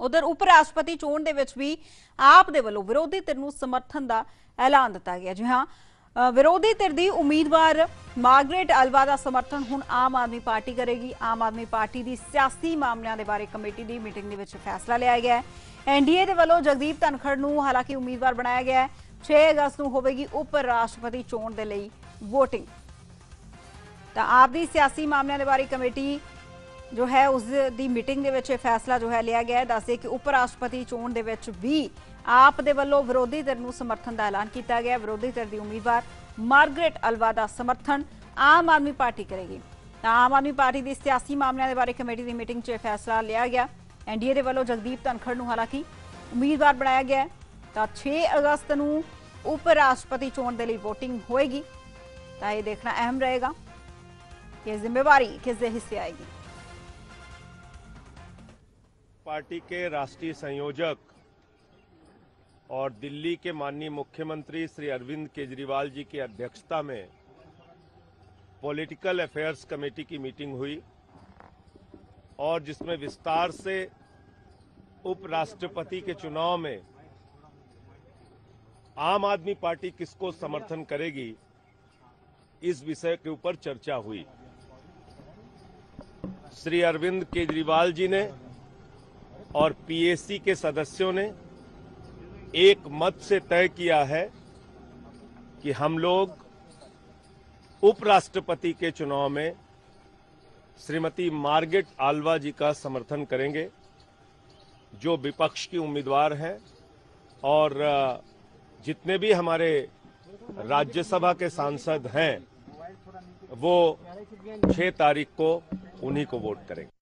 ਉਧਰ ਉਪ ਰਾਸ਼ਟਰਪਤੀ ਚੋਣ ਦੇ ਵਿੱਚ ਵੀ ਆਪ ਦੇ ਵੱਲੋਂ ਵਿਰੋਧੀ ਧਿਰ ਨੂੰ ਸਮਰਥਨ ਦਾ ਐਲਾਨ ਦਿੱਤਾ ਗਿਆ। ਜੀ ਹਾਂ ਵਿਰੋਧੀ ਧਿਰ ਦੀ ਉਮੀਦਵਾਰ ਮਾਰਗਰੇਟ ਅਲਵਾ ਦਾ ਸਮਰਥਨ ਹੁਣ ਆਮ ਆਦਮੀ ਪਾਰਟੀ ਕਰੇਗੀ। ਆਮ ਆਦਮੀ ਪਾਰਟੀ ਦੀ ਸਿਆਸੀ ਮਾਮਲਿਆਂ ਦੇ ਬਾਰੇ ਕਮੇਟੀ ਦੀ ਮੀਟਿੰਗ ਦੇ ਵਿੱਚ ਫੈਸਲਾ ਲਿਆ ਗਿਆ ਹੈ। ਐਨਡੀਏ ਦੇ ਵੱਲੋਂ ਜਗਦੀਪ ਧਨਖੜ ਨੂੰ ਹਾਲਾਂਕਿ ਉਮੀਦਵਾਰ ਬਣਾਇਆ ਗਿਆ ਹੈ। 6 ਅਗਸਤ ਨੂੰ ਹੋਵੇਗੀ ਉਪ ਰਾਸ਼ਟਰਪਤੀ ਚੋਣ ਦੇ ਲਈ VOTING ਤਾਂ ਆਪ ਦੀ ਸਿਆਸੀ ਮਾਮਲਿਆਂ ਦੇ ਬਾਰੇ ਕਮੇਟੀ ਜੋ ਹੈ, ਉਸ ਦੀ ਮੀਟਿੰਗ ਦੇ ਵਿੱਚ ਇਹ ਫੈਸਲਾ ਜੋ ਹੈ ਲਿਆ ਗਿਆ ਹੈ। ਦੱਸਦੇ ਕਿ ਉਪ ਰਾਸ਼ਟਰਪਤੀ ਚੋਣ ਦੇ ਵਿੱਚ ਵੀ ਆਪ ਦੇ ਵੱਲੋਂ ਵਿਰੋਧੀ ਧਿਰ ਨੂੰ ਸਮਰਥਨ ਦਾ ਐਲਾਨ ਕੀਤਾ ਗਿਆ ਵਿਰੋਧੀ ਧਿਰ ਦੀ ਉਮੀਦਵਾਰ ਮਾਰਗਰੇਟ ਅਲਵਾ ਦਾ ਸਮਰਥਨ ਆਮ ਆਦਮੀ ਪਾਰਟੀ ਕਰੇਗੀ। ਤਾਂ ਆਮ ਆਦਮੀ ਪਾਰਟੀ ਦੀ ਸਿਆਸੀ ਮਾਮਲਿਆਂ ਦੇ ਬਾਰੇ ਕਮੇਟੀ ਦੀ ਮੀਟਿੰਗ 'ਚ ਇਹ ਫੈਸਲਾ ਲਿਆ ਗਿਆ। ਐਨਡੀਏ ਦੇ ਵੱਲੋਂ ਜਗਦੀਪ ਧਨਖੜ ਨੂੰ ਹਾਲਾਂਕਿ ਉਮੀਦਵਾਰ ਬਣਾਇਆ ਗਿਆ ਤਾਂ 6 ਅਗਸਤ ਨੂੰ ਉਪ ਰਾਸ਼ਟਰਪਤੀ ਚੋਣ ਦੇ ਲਈ VOTING ਹੋਏਗੀ। ਤਾਂ ਇਹ ਦੇਖਣਾ ਅਹਿਮ ਰਹੇਗਾ ਕਿ ਜ਼ਿੰਮੇਵਾਰੀ ਕਿਸ ਦੇ ਹਿੱਸੇ ਆਏਗੀ। पार्टी के राष्ट्रीय संयोजक और दिल्ली के माननीय मुख्यमंत्री श्री अरविंद केजरीवाल जी की अध्यक्षता में पॉलिटिकल अफेयर्स कमेटी की मीटिंग हुई और जिसमें विस्तार से उपराष्ट्रपति के चुनाव में आम आदमी पार्टी किसको समर्थन करेगी, इस विषय के ऊपर चर्चा हुई। श्री अरविंद केजरीवाल जी ने और पीएसी के सदस्यों ने एक मत से तय किया है कि हम लोग उपराष्ट्रपति के चुनाव में श्रीमती मार्गेट आलवा जी का समर्थन करेंगे, जो विपक्ष की उम्मीदवार हैं और जितने भी हमारे राज्यसभा के सांसद हैं, वो 6 तारीख को उन्हीं को वोट करेंगे।